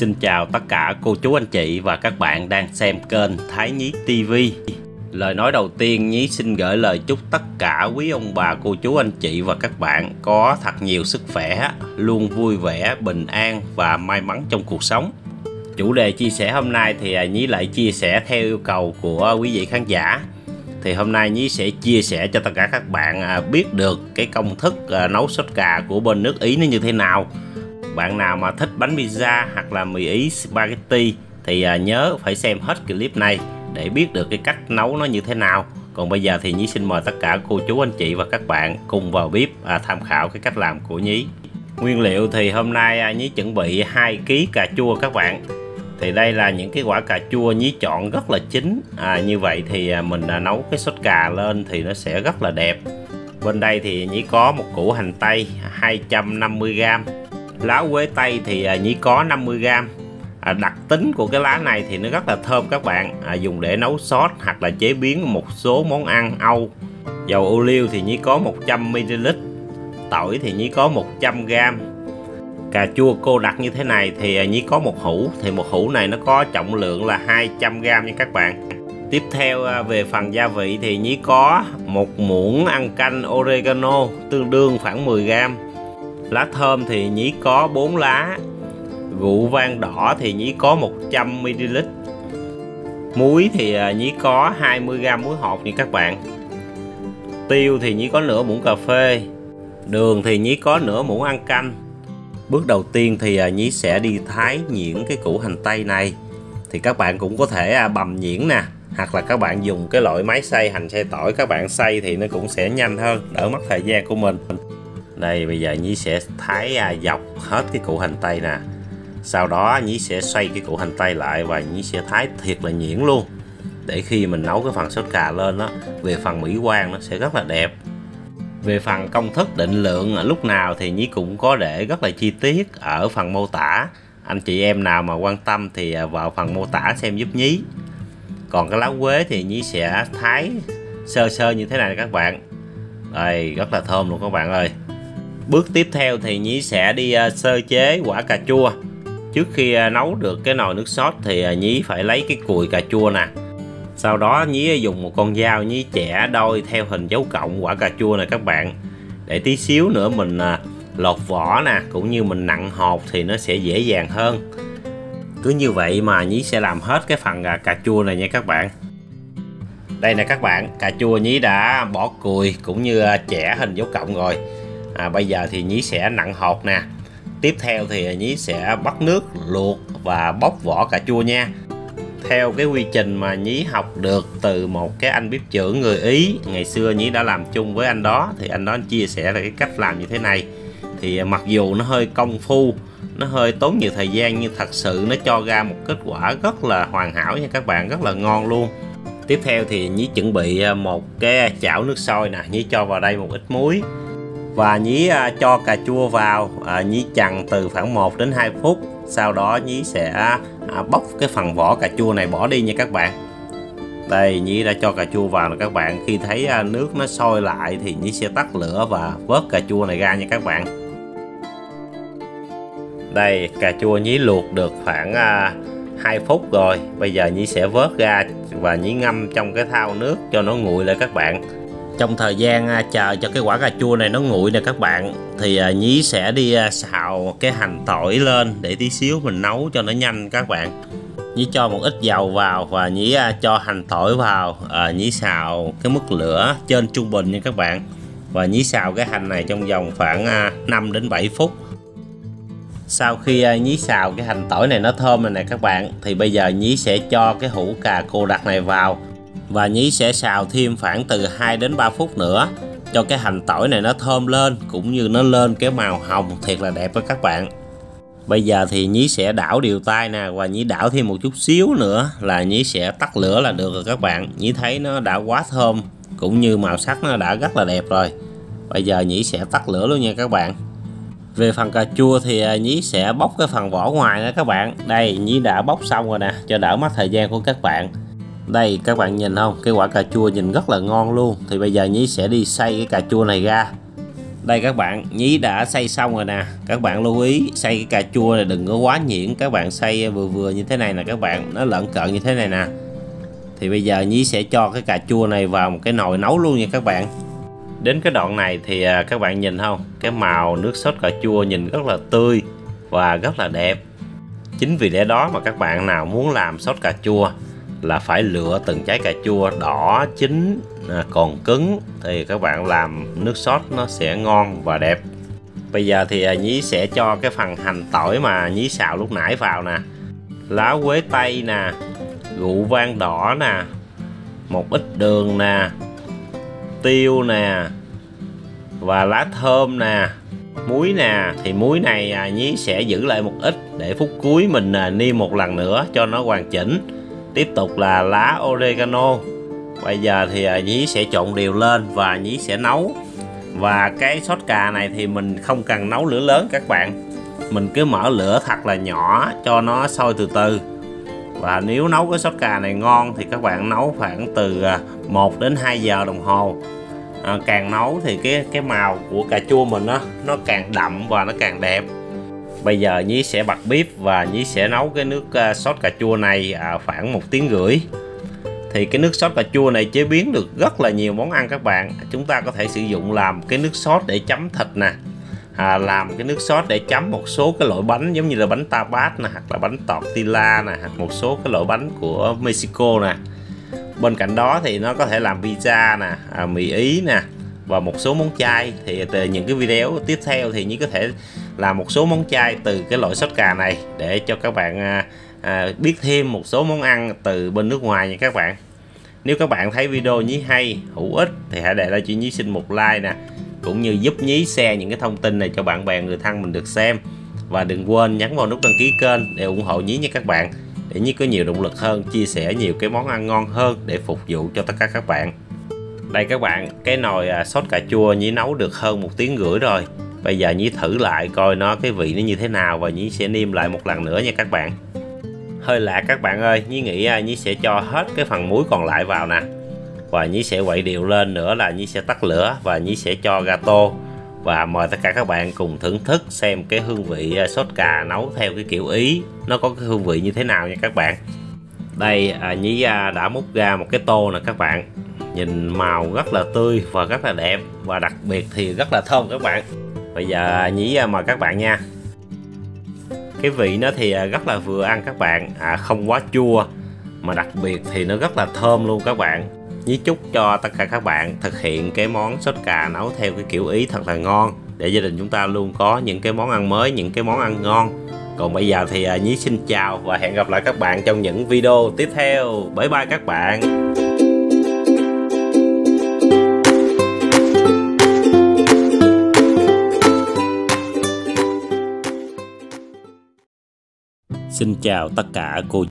Xin chào tất cả cô chú anh chị và các bạn đang xem kênh Thái Nhí TV. Lời nói đầu tiên Nhí xin gửi lời chúc tất cả quý ông bà cô chú anh chị và các bạn có thật nhiều sức khỏe, luôn vui vẻ, bình an và may mắn trong cuộc sống. Chủ đề chia sẻ hôm nay thì à, Nhí lại chia sẻ theo yêu cầu của quý vị khán giả. Thì hôm nay Nhí sẽ chia sẻ cho tất cả các bạn à, biết được cái công thức à, nấu sốt cà của bên nước Ý nó như thế nào bạn nào mà thích bánh pizza hoặc là mì ý spaghetti thì à, nhớ phải xem hết clip này để biết được cái cách nấu nó như thế nào. Còn bây giờ thì Nhí xin mời tất cả cô chú anh chị và các bạn cùng vào bếp à, tham khảo cái cách làm của Nhí. Nguyên liệu thì hôm nay à, Nhí chuẩn bị 2 kg cà chua các bạn. Thì đây là những cái quả cà chua Nhí chọn rất là chín. À, như vậy thì à, mình à, nấu cái sốt cà lên thì nó sẽ rất là đẹp. Bên đây thì Nhí có một củ hành tây 250g lá quế tây thì à, nhĩ nhí có 50g à, đặc tính của cái lá này thì nó rất là thơm các bạn. À, dùng để nấu sốt hoặc là chế biến một số món ăn Âu. Dầu ô liu thì nhí có 100ml tỏi thì nhí có 100g cà chua cô đặc như thế này thì à, nhí có một hũ. Thì một hũ này nó có trọng lượng là 200g nha các bạn. Tiếp theo à, về phần gia vị thì nhí có một muỗng ăn canh oregano tương đương khoảng 10g lá thơm thì nhí có 4 lá. Rượu vang đỏ thì nhí có 100ml muối thì à, nhí có 20g muối hột nha các bạn. Tiêu thì nhí có nửa muỗng cà phê. Đường thì nhí có nửa muỗng ăn canh. Bước đầu tiên thì à, nhí sẽ đi thái nhuyễn cái củ hành tây này. Thì các bạn cũng có thể à, bầm nhuyễn nè, hoặc là các bạn dùng cái loại máy xay hành xay tỏi. Các bạn xay thì nó cũng sẽ nhanh hơn, đỡ mất thời gian của mình đây, bây giờ nhí sẽ thái à, dọc hết cái củ hành tây nè. Sau đó, nhí sẽ xoay cái củ hành tây lại và nhí sẽ thái thiệt là nhuyễn luôn. Để khi mình nấu cái phần sốt cà lên đó về phần mỹ quan nó sẽ rất là đẹp. Về phần công thức định lượng à, lúc nào thì nhí cũng có để rất là chi tiết ở phần mô tả. Anh chị em nào mà quan tâm thì à, vào phần mô tả xem giúp nhí. Còn cái lá quế thì nhí sẽ thái sơ sơ như thế này các bạn. Đây, rất là thơm luôn các bạn ơi. Bước tiếp theo thì Nhí sẽ đi ờ, sơ chế quả cà chua. Trước khi ờ, nấu được cái nồi nước sốt thì ờ, Nhí phải lấy cái cùi cà chua nè. Sau đó Nhí dùng một con dao Nhí chẻ đôi theo hình dấu cộng quả cà chua này các bạn. Để tí xíu nữa mình lột vỏ nè Cũng như mình nặng hột thì nó sẽ dễ dàng hơn. Cứ như vậy mà Nhí sẽ làm hết cái phần cà chua này nha các bạn. Đây nè các bạn, cà chua nhí đã bỏ cùi cũng như chẻ hình dấu cộng rồi à, bây giờ thì nhí sẽ nặng hột nè. Tiếp theo thì nhí sẽ bắt nước luộc và bóc vỏ cà chua nha. Theo cái quy trình mà nhí học được từ một cái anh bếp trưởng người ý ngày xưa nhí đã làm chung với anh đó thì anh đó chia sẻ là cái cách làm như thế này. Thì mặc dù nó hơi công phu nó hơi tốn nhiều thời gian nhưng thật sự nó cho ra một kết quả rất là hoàn hảo nha các bạn rất là ngon luôn. Tiếp theo thì nhí chuẩn bị à, một cái chảo nước sôi nè. Nhí cho vào đây một ít muối và nhí à, cho cà chua vào. À, nhí chần từ khoảng 1 đến 2 phút. Sau đó nhí sẽ à, bóc cái phần vỏ cà chua này bỏ đi nha các bạn. Đây, nhí đã cho cà chua vào rồi các bạn. Khi thấy nước nó sôi lại thì nhí sẽ tắt lửa và vớt cà chua này ra nha các bạn. Đây, cà chua nhí luộc được khoảng 2 phút rồi. Bây giờ nhí sẽ vớt ra và nhí ngâm trong cái thau nước cho nó nguội lại các bạn trong thời gian à, chờ cho cái quả cà chua này nó nguội nè các bạn thì à, nhí sẽ đi à, xào cái hành tỏi lên để tí xíu mình nấu cho nó nhanh các bạn. Nhí cho một ít dầu vào và nhí cho hành tỏi vào à, nhí xào cái mức lửa trên trung bình nha các bạn. Và nhí xào cái hành này trong vòng khoảng 5 đến 7 phút. Sau khi nhí xào cái hành tỏi này nó thơm rồi nè các bạn thì bây giờ nhí sẽ cho cái hũ cà cô đặc này vào và nhí sẽ xào thêm khoảng từ 2 đến 3 phút nữa, cho cái hành tỏi này nó thơm lên cũng như nó lên cái màu hồng thiệt là đẹp đó các bạn. Bây giờ thì nhí sẽ đảo điều tay nè, và nhí đảo thêm một chút xíu nữa là nhí sẽ tắt lửa là được rồi các bạn. Nhí thấy nó đã quá thơm cũng như màu sắc nó đã rất là đẹp rồi. Bây giờ nhí sẽ tắt lửa luôn nha các bạn. Về phần cà chua thì à, nhí sẽ bóc cái phần vỏ ngoài đó các bạn. Đây, nhí đã bóc xong rồi nè, cho đỡ mất thời gian của các bạn đây, các bạn nhìn không? Cái quả cà chua nhìn rất là ngon luôn. Thì bây giờ nhí sẽ đi xay cái cà chua này ra. Đây các bạn, nhí đã xay xong rồi nè. Các bạn lưu ý, xay cái cà chua này đừng có quá nhuyễn. Các bạn xay vừa vừa như thế này nè các bạn. Nó lợn cợn như thế này nè. Thì bây giờ nhí sẽ cho cái cà chua này vào một cái nồi nấu luôn nha các bạn. Đến cái đoạn này thì à, các bạn nhìn không? Cái màu nước sốt cà chua nhìn rất là tươi và rất là đẹp. Chính vì lẽ đó mà các bạn nào muốn làm sốt cà chua là phải lựa từng trái cà chua đỏ chín à, còn cứng. Thì các bạn làm nước sốt nó sẽ ngon và đẹp. Bây giờ thì à, nhí sẽ cho cái phần hành tỏi mà nhí xào lúc nãy vào nè. Lá quế tây nè rượu vang đỏ nè một ít đường nè tiêu nè và lá thơm nè. Muối nè thì muối này à, nhí sẽ giữ lại một ít để phút cuối mình nêm niêm một lần nữa cho nó hoàn chỉnh tiếp tục là lá oregano. Bây giờ thì à, nhí sẽ trộn đều lên và nhí sẽ nấu. Và cái sốt cà này thì mình không cần nấu lửa lớn các bạn. Mình cứ mở lửa thật là nhỏ cho nó sôi từ từ. Và nếu nấu cái sốt cà này ngon thì các bạn nấu khoảng từ à, 1 đến 2 giờ đồng hồ. À, càng nấu thì cái cái màu của cà chua mình nó nó càng đậm và nó càng đẹp bây giờ nhí sẽ bật bếp và nhí sẽ nấu cái nước ờ, sốt cà chua này à, khoảng một tiếng rưỡi. Thì cái nước sốt cà chua này chế biến được rất là nhiều món ăn các bạn. Chúng ta có thể sử dụng làm cái nước sốt để chấm thịt nè à, làm cái nước sốt để chấm một số cái loại bánh giống như là bánh tapas nè hoặc là bánh tortilla nè hoặc một số cái loại bánh của Mexico nè. Bên cạnh đó thì nó có thể làm pizza nè à, mì ý nè và một số món chay. Thì từ những cái video tiếp theo thì như có thể làm một số món chay từ cái loại sốt cà này để cho các bạn à, à, biết thêm một số món ăn từ bên nước ngoài nha các bạn. Nếu các bạn thấy video nhí hay hữu ích thì hãy để lại cho nhí xin một like nè cũng như giúp nhí share những cái thông tin này cho bạn bè người thân mình được xem. Và đừng quên nhấn vào nút đăng ký kênh để ủng hộ nhí nha các bạn để nhí có nhiều động lực hơn chia sẻ nhiều cái món ăn ngon hơn để phục vụ cho tất cả các bạn. Đây các bạn cái nồi à, sốt cà chua nhí nấu được hơn một tiếng rưỡi rồi bây giờ nhí thử lại coi nó cái vị nó như thế nào và nhí sẽ niêm lại một lần nữa nha các bạn. Hơi lạ các bạn ơi nhí nghĩ à, nhí sẽ cho hết cái phần muối còn lại vào nè. Và nhí sẽ quậy đều lên nữa là nhí sẽ tắt lửa và nhí sẽ cho gato và mời tất cả các bạn cùng thưởng thức xem cái hương vị à, sốt cà nấu theo cái kiểu ý. Nó có cái hương vị như thế nào nha các bạn. Đây à, nhí à, đã múc ra một cái tô nè các bạn. Nhìn màu rất là tươi và rất là đẹp. Và đặc biệt thì rất là thơm các bạn bây giờ à, nhí à, mời các bạn nha. Cái vị nó thì à, rất là vừa ăn các bạn. À, không quá chua mà đặc biệt thì nó rất là thơm luôn các bạn. Nhí chúc cho tất cả các bạn thực hiện cái món sốt cà nấu theo cái kiểu ý thật là ngon để gia đình chúng ta luôn có những cái món ăn mới những cái món ăn ngon. Còn bây giờ thì nhí xin chào và hẹn gặp lại các bạn trong những video tiếp theo. Bye bye các bạn. Xin chào tất cả cô